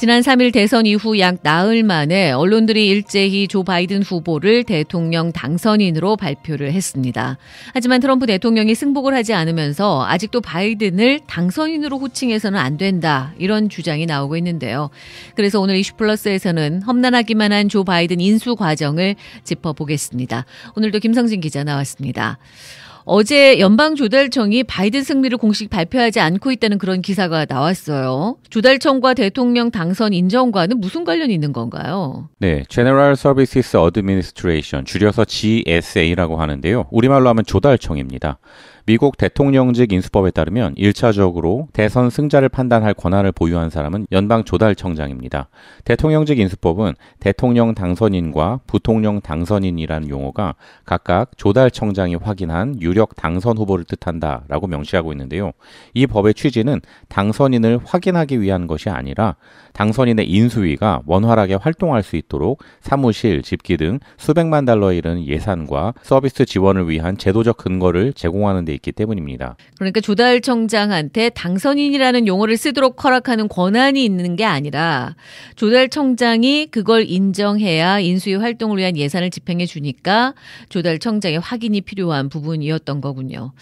지난 3일 대선 이후 약 나흘 만에 언론들이 일제히 조 바이든 후보를 대통령 당선인으로 발표를 했습니다. 하지만 트럼프 대통령이 승복을 하지 않으면서 아직도 바이든을 당선인으로 호칭해서는 안 된다. 이런 주장이 나오고 있는데요. 그래서 오늘 이슈 플러스에서는 험난하기만 한 조 바이든 인수 과정을 짚어보겠습니다. 오늘도 김성진 기자 나왔습니다. 어제 연방조달청이 바이든 승리를 공식 발표하지 않고 있다는 그런 기사가 나왔어요. 조달청과 대통령 당선 인정과는 무슨 관련이 있는 건가요? 네, General Services Administration, 줄여서 GSA라고 하는데요. 우리말로 하면 조달청입니다. 미국 대통령직 인수법에 따르면 1차적으로 대선 승자를 판단할 권한을 보유한 사람은 연방 조달청장입니다. 대통령직 인수법은 대통령 당선인과 부통령 당선인이라는 용어가 각각 조달청장이 확인한 유력 당선 후보를 뜻한다라고 명시하고 있는데요. 이 법의 취지는 당선인을 확인하기 위한 것이 아니라 당선인의 인수위가 원활하게 활동할 수 있도록 사무실, 집기 등 수백만 달러에 이르는 예산과 서비스 지원을 위한 제도적 근거를 제공하는 데 있기 때문입니다. 그러니까 조달 청장한테 당선인이라는 용어를 쓰도록 허락하는 권한이 있는 게 아니라 조달 청장이 그걸 인정해야 인수위 활동을 위한 예산을 집행해 주니까 조달 청장의 확인이 필요한 부분이었던 거군요.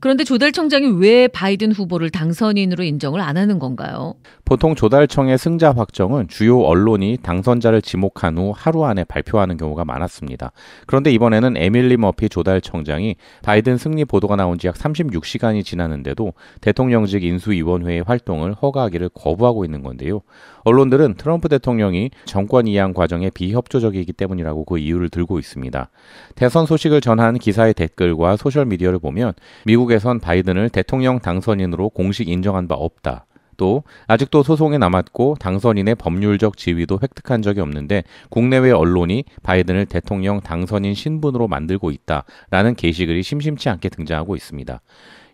그런데 조달 청장이 왜 바이든 후보를 당선인으로 인정을 안 하는 건가요? 보통 조달청의 승자 확정은 주요 언론이 당선자를 지목한 후 하루 안에 발표하는 경우가 많았습니다. 그런데 이번에는 에밀리 머피 조달청장이 바이든 승리 보도가 나온 지 약 36시간이 지났는데도 대통령직 인수위원회의 활동을 허가하기를 거부하고 있는 건데요. 언론들은 트럼프 대통령이 정권 이양 과정에 비협조적이기 때문이라고 그 이유를 들고 있습니다. 대선 소식을 전한 기사의 댓글과 소셜미디어를 보면 미국에선 바이든을 대통령 당선인으로 공식 인정한 바 없다. 또 아직도 소송에 남았고 당선인의 법률적 지위도 획득한 적이 없는데 국내외 언론이 바이든을 대통령 당선인 신분으로 만들고 있다라는 게시글이 심심치 않게 등장하고 있습니다.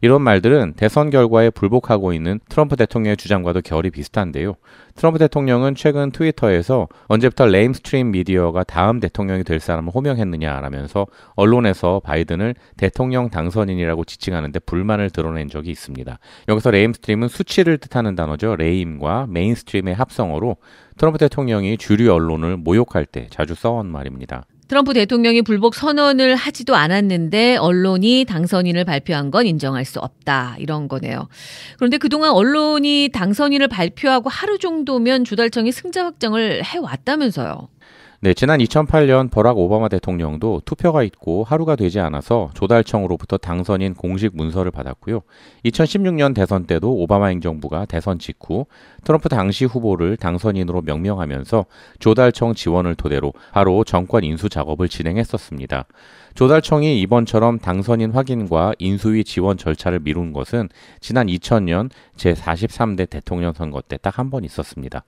이런 말들은 대선 결과에 불복하고 있는 트럼프 대통령의 주장과도 결이 비슷한데요. 트럼프 대통령은 최근 트위터에서 언제부터 lamestream media가 다음 대통령이 될 사람을 호명했느냐라면서 언론에서 바이든을 대통령 당선인이라고 지칭하는데 불만을 드러낸 적이 있습니다. 여기서 lamestream은 수치를 뜻하는 단어죠. lame과 mainstream의 합성어로 트럼프 대통령이 주류 언론을 모욕할 때 자주 써온 말입니다. 트럼프 대통령이 불복 선언을 하지도 않았는데 언론이 당선인을 발표한 건 인정할 수 없다. 이런 거네요. 그런데 그동안 언론이 당선인을 발표하고 하루 정도면 조달청이 승자 확정을 해왔다면서요. 네, 지난 2008년 버락 오바마 대통령도 투표가 있고 하루가 되지 않아서 조달청으로부터 당선인 공식 문서를 받았고요. 2016년 대선 때도 오바마 행정부가 대선 직후 트럼프 당시 후보를 당선인으로 명명하면서 조달청 지원을 토대로 바로 정권 인수 작업을 진행했었습니다. 조달청이 이번처럼 당선인 확인과 인수위 지원 절차를 미룬 것은 지난 2000년 제43대 대통령 선거 때 딱 한 번 있었습니다.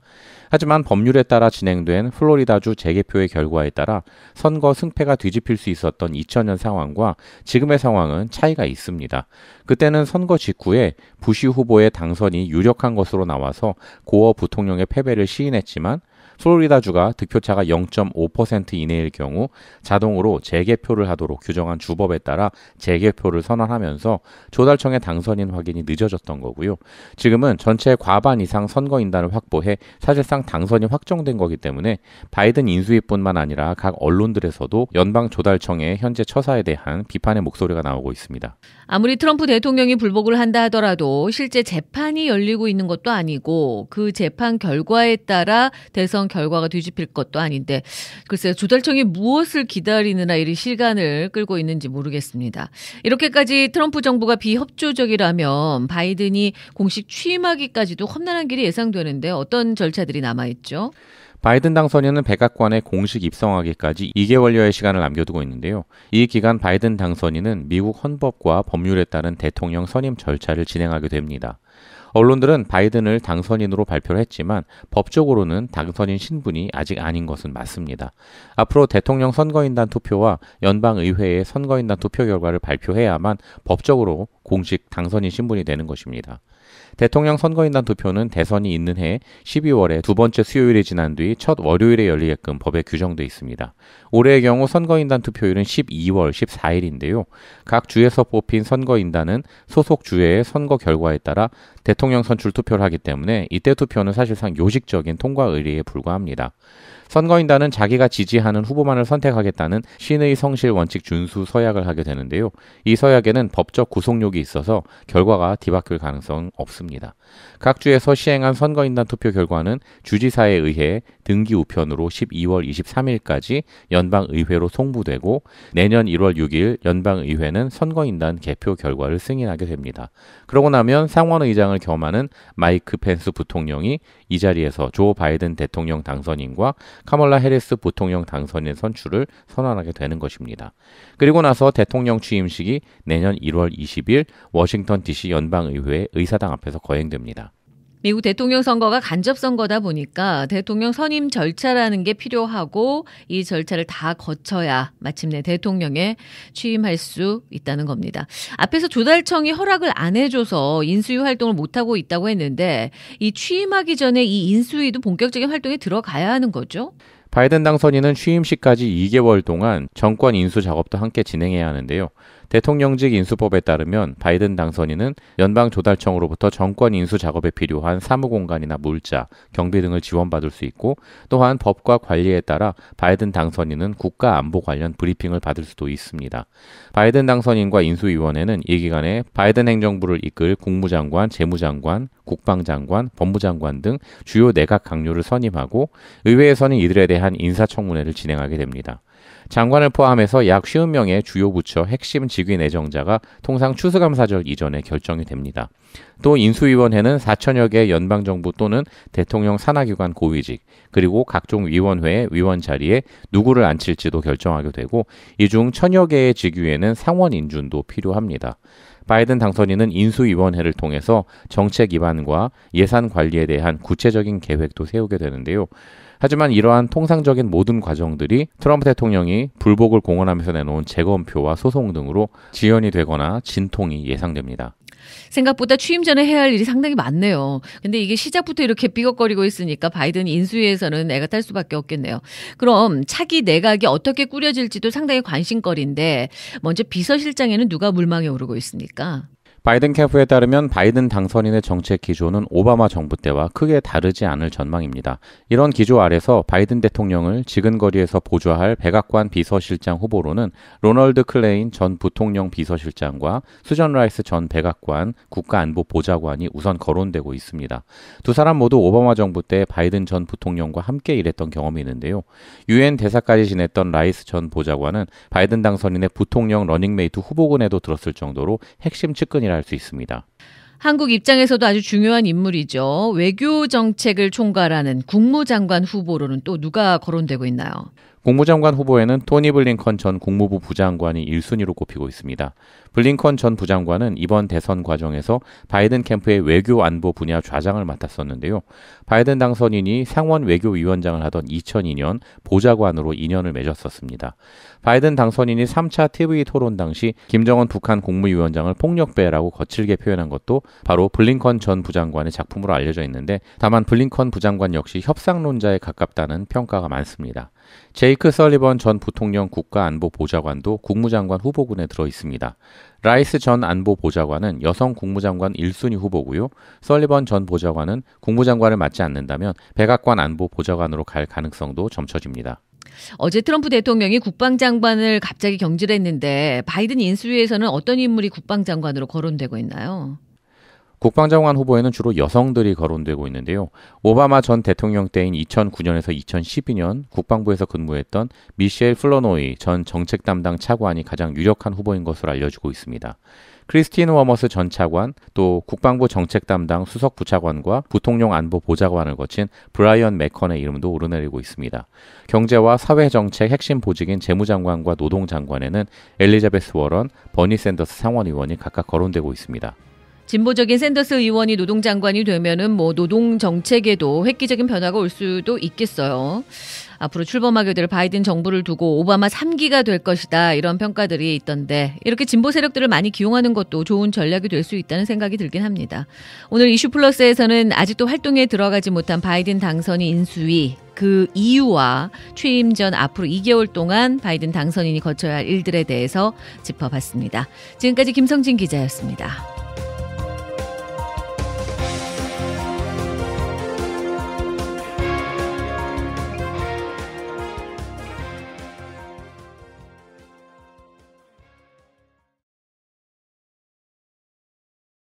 하지만 법률에 따라 진행된 플로리다주 재개표의 결과에 따라 선거 승패가 뒤집힐 수 있었던 2000년 상황과 지금의 상황은 차이가 있습니다. 그때는 선거 직후에 부시 후보의 당선이 유력한 것으로 나와서 고어 부통령의 패배를 시인했지만 플로리다주가 득표차가 0.5% 이내일 경우 자동으로 재개표를 하도록 규정한 주법에 따라 재개표를 선언하면서 조달청의 당선인 확인이 늦어졌던 거고요. 지금은 전체 과반 이상 선거인단을 확보해 사실상 당선이 확정된 거기 때문에 바이든 인수위뿐만 아니라 각 언론들에서도 연방 조달청의 현재 처사에 대한 비판의 목소리가 나오고 있습니다. 아무리 트럼프 대통령이 불복을 한다 하더라도 실제 재판이 열리고 있는 것도 아니고 그 재판 결과에 따라 대선 결과가 뒤집힐 것도 아닌데 글쎄요 조달청이 무엇을 기다리느라 이리 시간을 끌고 있는지 모르겠습니다. 이렇게까지 트럼프 정부가 비협조적이라면 바이든이 공식 취임하기까지도 험난한 길이 예상되는데 어떤 절차들이 남아 있죠? 바이든 당선인은 백악관에 공식 입성하기까지 2개월여의 시간을 남겨두고 있는데요. 이 기간 바이든 당선인은 미국 헌법과 법률에 따른 대통령 선임 절차를 진행하게 됩니다. 언론들은 바이든을 당선인으로 발표를 했지만 법적으로는 당선인 신분이 아직 아닌 것은 맞습니다. 앞으로 대통령 선거인단 투표와 연방의회의 선거인단 투표 결과를 발표해야만 법적으로 공식 당선인 신분이 되는 것입니다. 대통령 선거인단 투표는 대선이 있는 해 12월에 두 번째 수요일이 지난 뒤 첫 월요일에 열리게끔 법에 규정돼 있습니다. 올해의 경우 선거인단 투표율은 12월 14일인데요. 각 주에서 뽑힌 선거인단은 소속 주의 선거 결과에 따라 대통령 선출 투표를 하기 때문에 이때 투표는 사실상 요식적인 통과 의례에 불과합니다. 선거인단은 자기가 지지하는 후보만을 선택하겠다는 신의 성실 원칙 준수 서약을 하게 되는데요. 이 서약에는 법적 구속력이 있어서 결과가 뒤바뀔 가능성 없습니다. 각 주에서 시행한 선거인단 투표 결과는 주지사에 의해 등기 우편으로 12월 23일까지 연방의회로 송부되고 내년 1월 6일 연방의회는 선거인단 개표 결과를 승인하게 됩니다. 그러고 나면 상원의장을 겸하는 마이크 펜스 부통령이 이 자리에서 조 바이든 대통령 당선인과 카멀라 해리스 부통령 당선인 선출을 선언하게 되는 것입니다. 그리고 나서 대통령 취임식이 내년 1월 20일 워싱턴 DC 연방의회 의사당 앞에서 거행됩니다. 미국 대통령 선거가 간접 선거다 보니까 대통령 선임 절차라는 게 필요하고 이 절차를 다 거쳐야 마침내 대통령에 취임할 수 있다는 겁니다. 앞에서 조달청이 허락을 안 해줘서 인수위 활동을 못하고 있다고 했는데 이 취임하기 전에 이 인수위도 본격적인 활동에 들어가야 하는 거죠? 바이든 당선인은 취임식까지 2개월 동안 정권 인수 작업도 함께 진행해야 하는데요. 대통령직 인수법에 따르면 바이든 당선인은 연방 조달청으로부터 정권 인수 작업에 필요한 사무 공간이나 물자, 경비 등을 지원받을 수 있고 또한 법과 관리에 따라 바이든 당선인은 국가 안보 관련 브리핑을 받을 수도 있습니다. 바이든 당선인과 인수위원회는 이 기간에 바이든 행정부를 이끌 국무장관, 재무장관, 국방장관, 법무장관 등 주요 내각 강요를 선임하고 의회에서는 이들에 대한 인사청문회를 진행하게 됩니다. 장관을 포함해서 약 50명의 주요 부처 핵심 직위 내정자가 통상 추수감사절 이전에 결정이 됩니다. 또 인수위원회는 4천여 개 연방정부 또는 대통령 산하기관 고위직 그리고 각종 위원회 위원 자리에 누구를 앉힐지도 결정하게 되고 이 중 천여 개의 직위에는 상원 인준도 필요합니다. 바이든 당선인은 인수위원회를 통해서 정책 기반과 예산 관리에 대한 구체적인 계획도 세우게 되는데요. 하지만 이러한 통상적인 모든 과정들이 트럼프 대통령이 불복을 공언하면서 내놓은 재검표와 소송 등으로 지연이 되거나 진통이 예상됩니다. 생각보다 취임 전에 해야 할 일이 상당히 많네요. 근데 이게 시작부터 이렇게 삐걱거리고 있으니까 바이든 인수위에서는 애가 탈 수밖에 없겠네요. 그럼 차기 내각이 어떻게 꾸려질지도 상당히 관심거리인데 먼저 비서실장에는 누가 물망에 오르고 있습니까? 바이든 캠프에 따르면 바이든 당선인의 정책 기조는 오바마 정부 때와 크게 다르지 않을 전망입니다. 이런 기조 아래서 바이든 대통령을 지근거리에서 보좌할 백악관 비서실장 후보로는 로널드 클레인 전 부통령 비서실장과 수전 라이스 전 백악관 국가안보보좌관이 우선 거론되고 있습니다. 두 사람 모두 오바마 정부 때 바이든 전 부통령과 함께 일했던 경험이 있는데요. 유엔 대사까지 지냈던 라이스 전 보좌관은 바이든 당선인의 부통령 러닝메이트 후보군에도 들었을 정도로 핵심 측근이라 할 수 있습니다. 한국 입장에서도 아주 중요한 인물이죠. 외교 정책을 총괄하는 국무장관 후보로는 또 누가 거론되고 있나요? 국무장관 후보에는 토니 블링컨 전 국무부 부장관이 1순위로 꼽히고 있습니다. 블링컨 전 부장관은 이번 대선 과정에서 바이든 캠프의 외교 안보 분야 좌장을 맡았었는데요. 바이든 당선인이 상원 외교위원장을 하던 2002년 보좌관으로 인연을 맺었었습니다. 바이든 당선인이 3차 TV 토론 당시 김정은 북한 국무위원장을 폭력배라고 거칠게 표현한 것도 바로 블링컨 전 부장관의 작품으로 알려져 있는데 다만 블링컨 부장관 역시 협상론자에 가깝다는 평가가 많습니다. 제이크 설리번 전 부통령 국가안보보좌관도 국무장관 후보군에 들어 있습니다. 라이스 전 안보보좌관은 여성 국무장관 1순위 후보고요. 설리번 전 보좌관은 국무장관을 맡지 않는다면 백악관 안보보좌관으로 갈 가능성도 점쳐집니다. 어제 트럼프 대통령이 국방장관을 갑자기 경질했는데 바이든 인수위에서는 어떤 인물이 국방장관으로 거론되고 있나요? 국방장관 후보에는 주로 여성들이 거론되고 있는데요. 오바마 전 대통령 때인 2009년에서 2012년 국방부에서 근무했던 미셸 플러노이 전 정책 담당 차관이 가장 유력한 후보인 것으로 알려지고 있습니다. 크리스틴 워머스 전 차관, 또 국방부 정책 담당 수석 부차관과 부통령 안보 보좌관을 거친 브라이언 맥컨의 이름도 오르내리고 있습니다. 경제와 사회 정책 핵심 보직인 재무장관과 노동장관에는 엘리자베스 워런, 버니 샌더스 상원의원이 각각 거론되고 있습니다. 진보적인 샌더스 의원이 노동장관이 되면은 뭐 노동 정책에도 획기적인 변화가 올 수도 있겠어요. 앞으로 출범하게 될 바이든 정부를 두고 오바마 3기가 될 것이다 이런 평가들이 있던데 이렇게 진보 세력들을 많이 기용하는 것도 좋은 전략이 될 수 있다는 생각이 들긴 합니다. 오늘 이슈 플러스에서는 아직도 활동에 들어가지 못한 바이든 당선인 인수위 그 이유와 취임 전 앞으로 2개월 동안 바이든 당선인이 거쳐야 할 일들에 대해서 짚어봤습니다. 지금까지 김성진 기자였습니다.